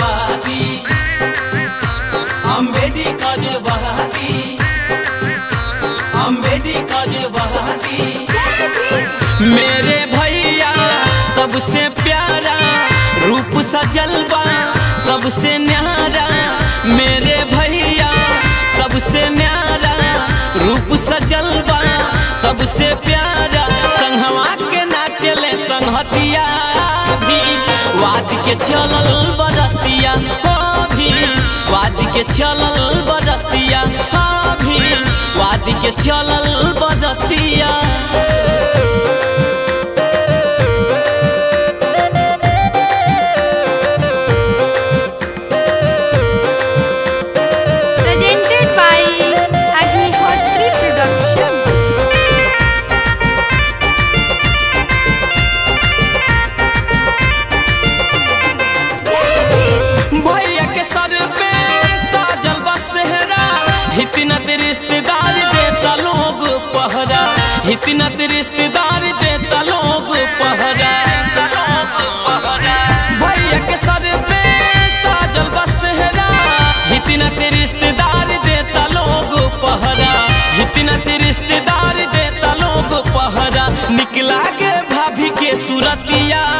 वादी अंबेडकर वादी मेरे भैया, सबसे प्यारा, रूप सजलवा सबसे न्यारा। मेरे भैया, सबसे न्यारा, रूप सजलवा सबसे प्यारा। के चलल बरतिया, हो भी। वाद के चलल बरतिया, हो भी। वाद के चलल बरतिया। हितनत रिश्तेदार देता लोग पहरा। भैया के सर पे साजल रिश्तेदार देता लोग पहरा। रिश्तेदार देता लोग पहरा। निकला के भाभी के सूरतिया।